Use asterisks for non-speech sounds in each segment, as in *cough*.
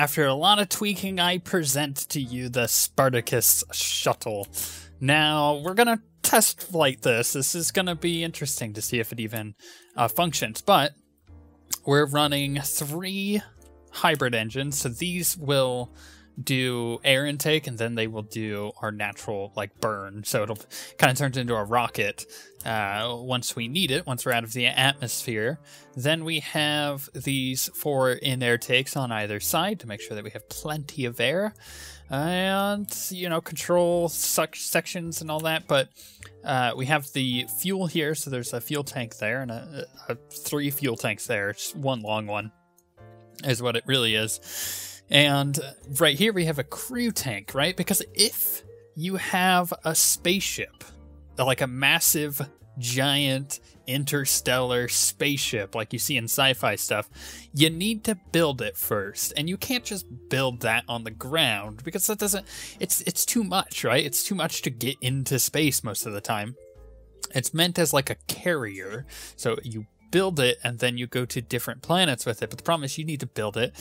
After a lot of tweaking, I present to you the Spartacus shuttle. Now, we're gonna test flight this. This is gonna be interesting to see if it even uh, functions, but we're running three hybrid engines, so these will do air intake and then they will do our natural like burn. So it'll kind of turns into a rocket uh, once we need it once we're out of the atmosphere. Then we have these four in air takes on either side to make sure that we have plenty of air and you know control such sections and all that but uh, we have the fuel here so there's a fuel tank there and a, a, three fuel tanks there it's one long one is what it really is and right here we have a crew tank, right? Because if you have a spaceship, like a massive, giant, interstellar spaceship like you see in sci-fi stuff, you need to build it first. And you can't just build that on the ground because that doesn't it's it's too much, right? It's too much to get into space most of the time. It's meant as like a carrier. So you build it and then you go to different planets with it. But the problem is you need to build it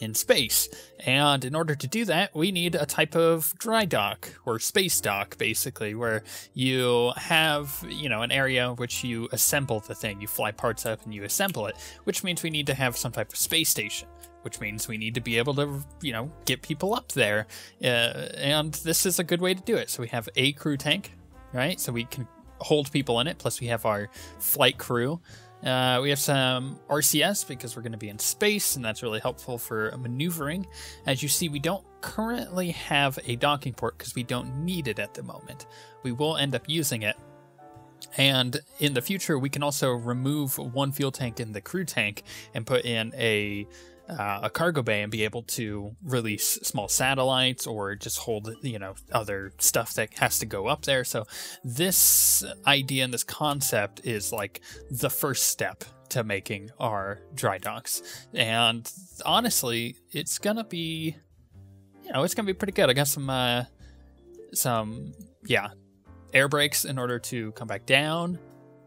in space. And in order to do that, we need a type of dry dock or space dock, basically, where you have, you know, an area which you assemble the thing. You fly parts up and you assemble it, which means we need to have some type of space station. Which means we need to be able to, you know, get people up there. Uh, and this is a good way to do it. So we have a crew tank, right? So we can hold people in it. Plus, we have our flight crew. Uh, we have some RCS because we're going to be in space, and that's really helpful for maneuvering. As you see, we don't currently have a docking port because we don't need it at the moment. We will end up using it. And in the future, we can also remove one fuel tank in the crew tank and put in a uh, a cargo bay and be able to release small satellites or just hold you know other stuff that has to go up there. So this idea and this concept is like the first step to making our dry docks. And honestly it's gonna be you know it's gonna be pretty good. I got some uh some yeah air brakes in order to come back down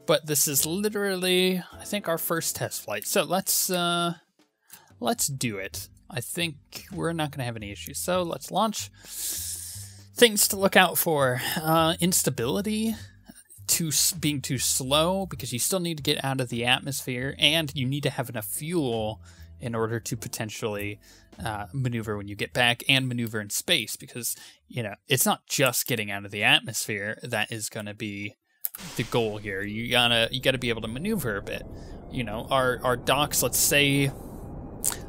but this is literally i think our first test flight so let's uh let's do it. I think we're not going to have any issues. So let's launch. Things to look out for uh, instability, too being too slow because you still need to get out of the atmosphere, and you need to have enough fuel in order to potentially uh, maneuver when you get back and maneuver in space because you know it's not just getting out of the atmosphere that is going to be the goal here. You gotta you gotta be able to maneuver a bit. You know, our our docks. Let's say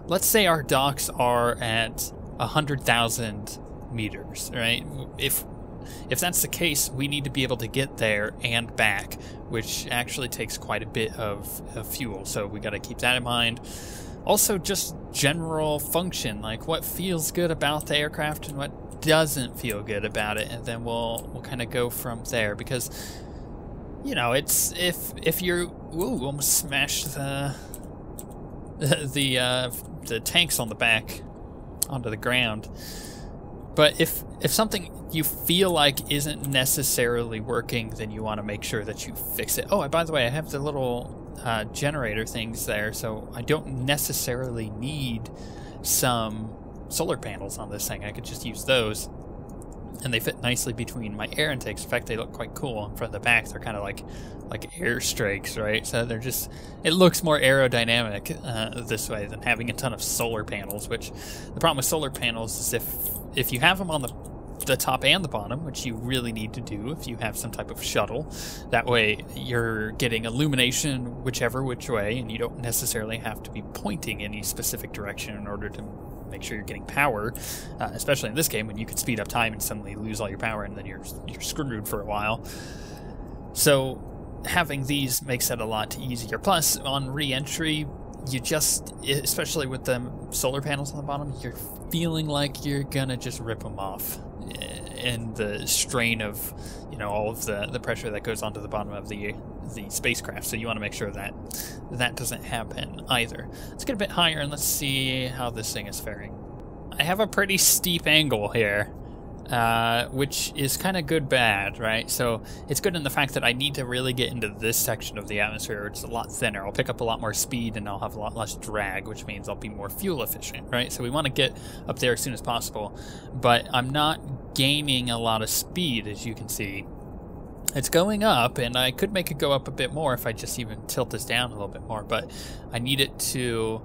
let's say our docks are at a 100,000 meters, right? If if that's the case, we need to be able to get there and back, which actually takes quite a bit of, of fuel. So we got to keep that in mind. Also, just general function, like what feels good about the aircraft and what doesn't feel good about it, and then we'll we'll kind of go from there because you know it's if if you're ooh almost smashed the *laughs* the uh, the tanks on the back onto the ground. But if if something you feel like isn't necessarily working, then you want to make sure that you fix it. Oh, by the way, I have the little uh, generator things there, so I don't necessarily need some solar panels on this thing. I could just use those and they fit nicely between my air intakes. In fact, they look quite cool. In front of the back, they're kind of like like air strakes, right? So they're just it looks more aerodynamic uh, this way than having a ton of solar panels. Which the problem with solar panels is if if you have them on the the top and the bottom, which you really need to do if you have some type of shuttle. That way, you're getting illumination whichever which way, and you don't necessarily have to be pointing any specific direction in order to make sure you're getting power, uh, especially in this game when you could speed up time and suddenly lose all your power and then you're you're screwed for a while. So having these makes it a lot easier. Plus, on re-entry, you just, especially with the solar panels on the bottom, you're feeling like you're gonna just rip them off and the strain of you know all of the the pressure that goes onto the bottom of the the spacecraft. So you want to make sure that that doesn't happen either. Let's get a bit higher and let's see how this thing is faring. I have a pretty steep angle here uh, which is kind of good bad, right? So it's good in the fact that I need to really get into this section of the atmosphere. It's a lot thinner. I'll pick up a lot more speed and I'll have a lot less drag, which means I'll be more fuel efficient, right? So we want to get up there as soon as possible, but I'm not gaining a lot of speed, as you can see. It's going up, and I could make it go up a bit more if I just even tilt this down a little bit more, but I need it to,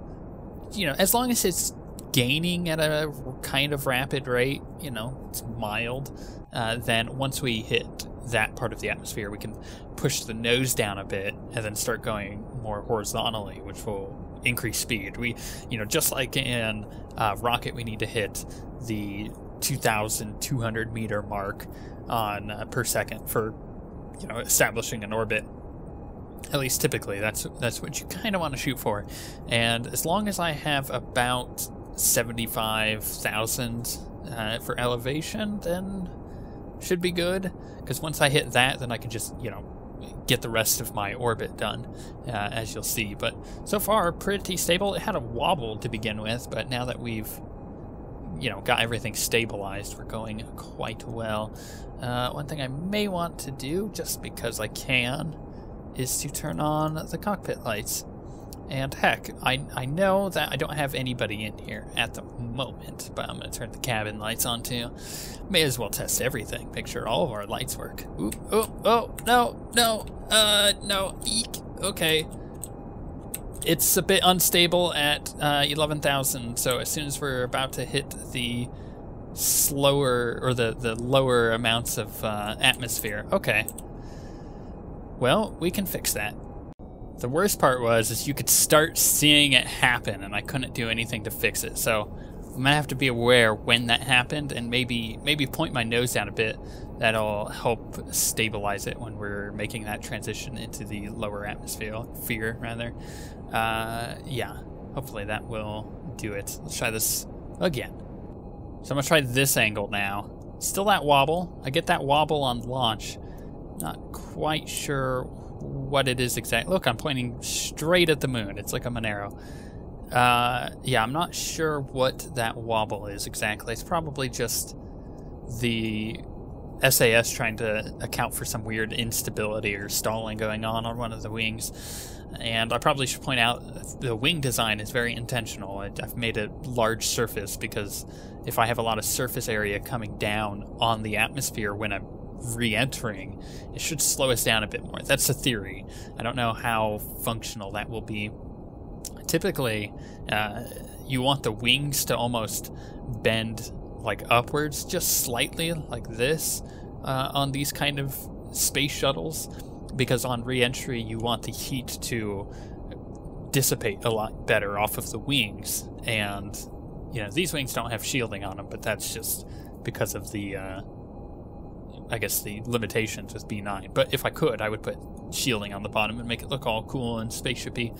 you know, as long as it's gaining at a kind of rapid rate, you know, it's mild, uh, then once we hit that part of the atmosphere, we can push the nose down a bit and then start going more horizontally, which will increase speed. We, you know, just like in uh, rocket, we need to hit the 2,200 meter mark on uh, per second for, you know, establishing an orbit at least typically that's that's what you kind of want to shoot for and as long as i have about 75,000 uh, for elevation, then should be good. Because once I hit that, then I can just, you know, get the rest of my orbit done, uh, as you'll see. But so far, pretty stable. It had a wobble to begin with, but now that we've, you know, got everything stabilized, we're going quite well. Uh, one thing I may want to do, just because I can, is to turn on the cockpit lights. And heck, I, I know that I don't have anybody in here at the moment, but I'm going to turn the cabin lights on too. May as well test everything, make sure all of our lights work. Ooh, oh, oh, no, no, uh, no, eek, okay. It's a bit unstable at uh, 11,000, so as soon as we're about to hit the slower, or the, the lower amounts of uh, atmosphere, okay. Well, we can fix that. The worst part was is you could start seeing it happen, and I couldn't do anything to fix it. So I'm gonna have to be aware when that happened, and maybe maybe point my nose down a bit. That'll help stabilize it when we're making that transition into the lower atmosphere, fear rather. Uh, yeah, hopefully that will do it. Let's try this again. So I'm gonna try this angle now. Still that wobble. I get that wobble on launch. Not quite sure what it is exactly. Look, I'm pointing straight at the moon. It's like a Monero. Uh, yeah, I'm not sure what that wobble is exactly. It's probably just the SAS trying to account for some weird instability or stalling going on on one of the wings. And I probably should point out the wing design is very intentional. I've made a large surface because if I have a lot of surface area coming down on the atmosphere when I'm re-entering, it should slow us down a bit more. That's a theory. I don't know how functional that will be. Typically, uh, you want the wings to almost bend like upwards, just slightly, like this, uh, on these kind of space shuttles, because on re-entry you want the heat to dissipate a lot better off of the wings, and you know these wings don't have shielding on them, but that's just because of the uh, I guess the limitations with B9. But if I could, I would put shielding on the bottom and make it look all cool and spaceshipy.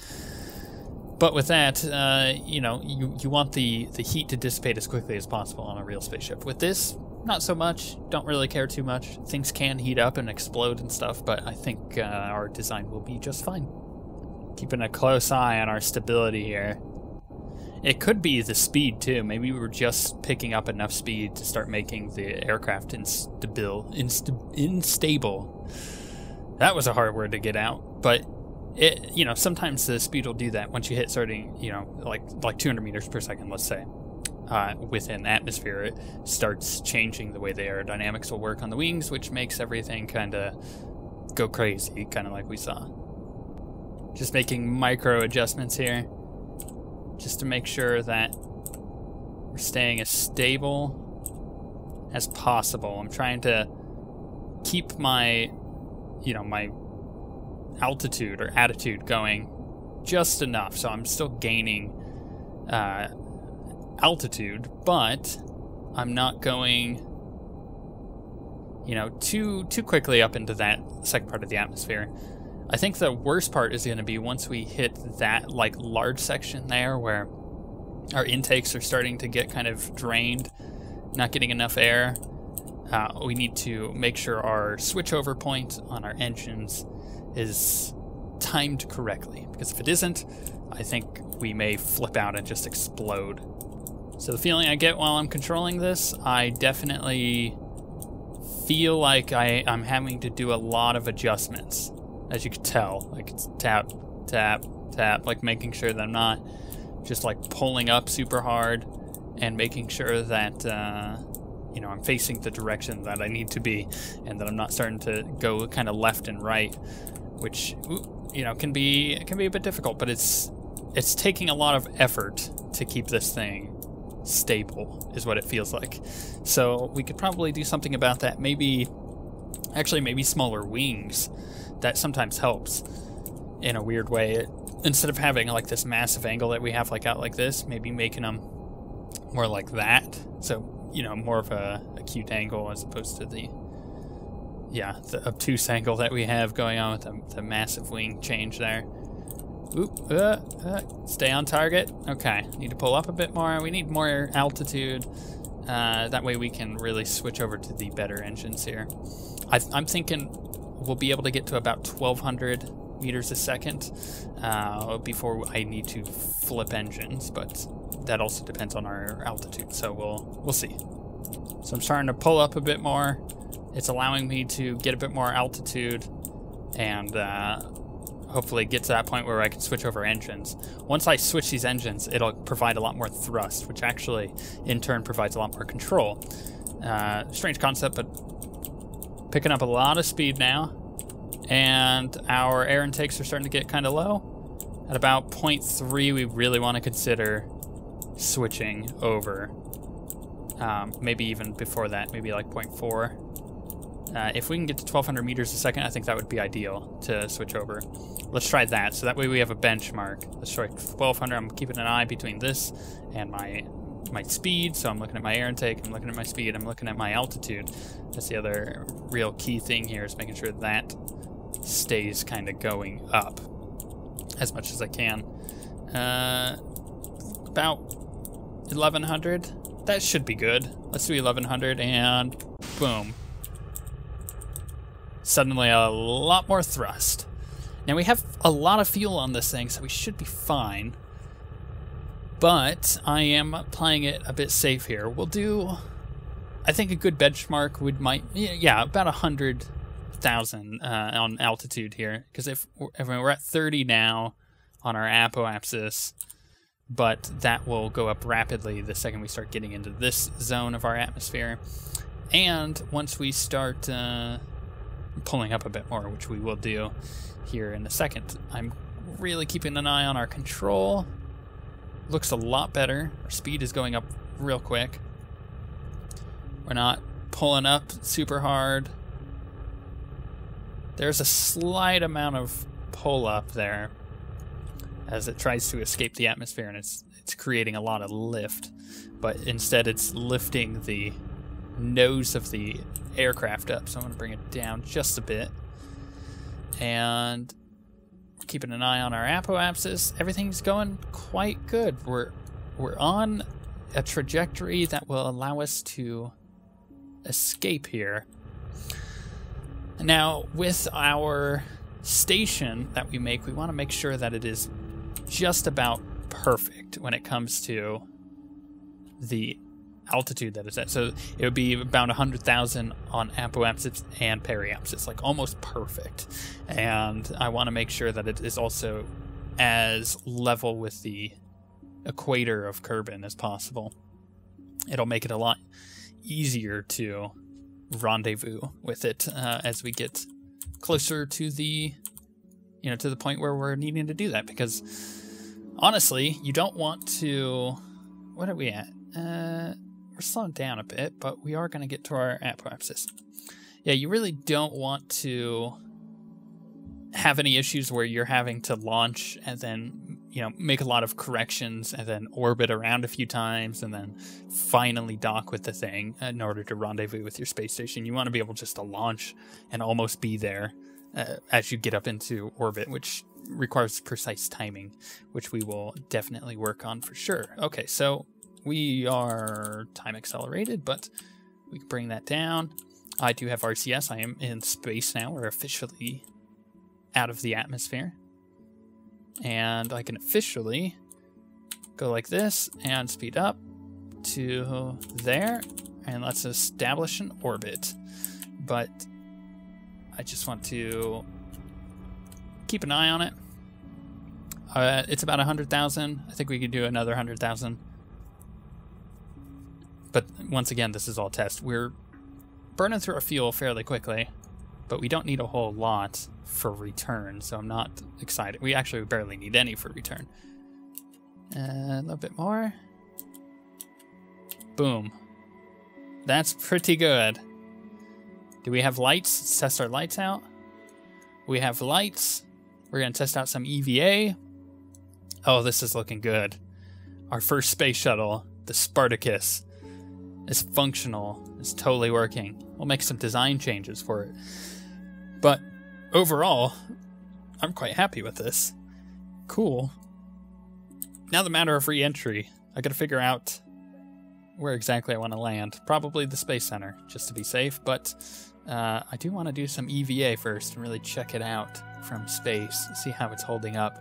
But with that, uh, you know, you, you want the, the heat to dissipate as quickly as possible on a real spaceship. With this, not so much. Don't really care too much. Things can heat up and explode and stuff, but I think uh, our design will be just fine. Keeping a close eye on our stability here. It could be the speed too. Maybe we were just picking up enough speed to start making the aircraft instabil, inst- unstable. That was a hard word to get out, but it you know sometimes the speed will do that once you hit starting you know like like 200 meters per second, let's say. Uh, within atmosphere, it starts changing the way the aerodynamics will work on the wings, which makes everything kind of go crazy, kind of like we saw. Just making micro adjustments here just to make sure that we're staying as stable as possible. I'm trying to keep my, you know, my altitude or attitude going just enough. So I'm still gaining uh, altitude, but I'm not going, you know, too too quickly up into that second part of the atmosphere. I think the worst part is going to be once we hit that like large section there where our intakes are starting to get kind of drained, not getting enough air. Uh, we need to make sure our switchover point on our engines is timed correctly because if it isn't, I think we may flip out and just explode. So the feeling I get while I'm controlling this, I definitely feel like I, I'm having to do a lot of adjustments. As you can tell, like it's tap, tap, tap, like making sure that I'm not just like pulling up super hard and making sure that uh, you know I'm facing the direction that I need to be and that I'm not starting to go kind of left and right, which you know can be can be a bit difficult, but it's it's taking a lot of effort to keep this thing stable is what it feels like. So we could probably do something about that. Maybe actually maybe smaller wings. That sometimes helps in a weird way. Instead of having like this massive angle that we have like out like this, maybe making them more like that. So, you know, more of a acute angle as opposed to the yeah, the obtuse angle that we have going on with the, the massive wing change there. Oop, uh, uh, stay on target. Okay, need to pull up a bit more. We need more altitude. Uh, that way we can really switch over to the better engines here. I, am thinking we'll be able to get to about 1200 meters a second uh, before I need to flip engines, but that also depends on our altitude, so we'll we'll see. So I'm starting to pull up a bit more. It's allowing me to get a bit more altitude and uh, hopefully get to that point where I can switch over engines. Once I switch these engines, it'll provide a lot more thrust, which actually in turn provides a lot more control. Uh, strange concept, but picking up a lot of speed now. And our air intakes are starting to get kind of low. At about 0.3, we really want to consider switching over. Um, maybe even before that, maybe like 0.4. Uh, if we can get to 1200 meters a second, I think that would be ideal to switch over. Let's try that, so that way we have a benchmark. Let's try 1200. I'm keeping an eye between this and my my speed, so I'm looking at my air intake, I'm looking at my speed, I'm looking at my altitude. That's the other real key thing here is making sure that stays kind of going up as much as I can. Uh, about 1100. That should be good. Let's do 1100 and boom suddenly a lot more thrust. Now we have a lot of fuel on this thing, so we should be fine. But I am playing it a bit safe here. We'll do, I think a good benchmark would might, yeah, about a hundred thousand uh, on altitude here. Because if, if we're at 30 now on our apoapsis, but that will go up rapidly the second we start getting into this zone of our atmosphere. And once we start uh, pulling up a bit more, which we will do here in a second. I'm really keeping an eye on our control. Looks a lot better. Our speed is going up real quick. We're not pulling up super hard. There's a slight amount of pull up there as it tries to escape the atmosphere and it's it's creating a lot of lift. But instead it's lifting the nose of the aircraft up, so I'm going to bring it down just a bit. And keeping an eye on our apoapsis. Everything's going quite good. We're we're on a trajectory that will allow us to escape here. Now, with our station that we make, we want to make sure that it is just about perfect when it comes to the altitude that it's at. So it would be about 100,000 on apoapsis and periapsis, like almost perfect. And I want to make sure that it is also as level with the equator of Kerbin as possible. It'll make it a lot easier to rendezvous with it uh, as we get closer to the you know to the point where we're needing to do that because honestly you don't want to what are we at uh we're slowing down a bit, but we are going to get to our apoapsis. Yeah, you really don't want to have any issues where you're having to launch and then you know make a lot of corrections and then orbit around a few times and then finally dock with the thing in order to rendezvous with your space station you want to be able just to launch and almost be there uh, as you get up into orbit which requires precise timing which we will definitely work on for sure okay so we are time accelerated, but we can bring that down. I do have RCS. I am in space now. We're officially out of the atmosphere. And I can officially go like this and speed up. to there, and let's establish an orbit. But I just want to keep an eye on it. Uh, it's about 100,000. I think we could do another 100,000. But once again, this is all test. We're burning through our fuel fairly quickly, but we don't need a whole lot for return, so I'm not excited. We actually barely need any for return. Uh, a little bit more. Boom. That's pretty good. Do we have lights? Let's test our lights out. We have lights. We're going to test out some EVA. Oh, this is looking good. Our first space shuttle, the Spartacus, is functional. It's totally working. We'll make some design changes for it. But overall, I'm quite happy with this. Cool. Now the matter of re-entry. I gotta figure out where exactly I want to land. Probably the Space Center, just to be safe, but uh, I do want to do some EVA first and really check it out from space, see how it's holding up.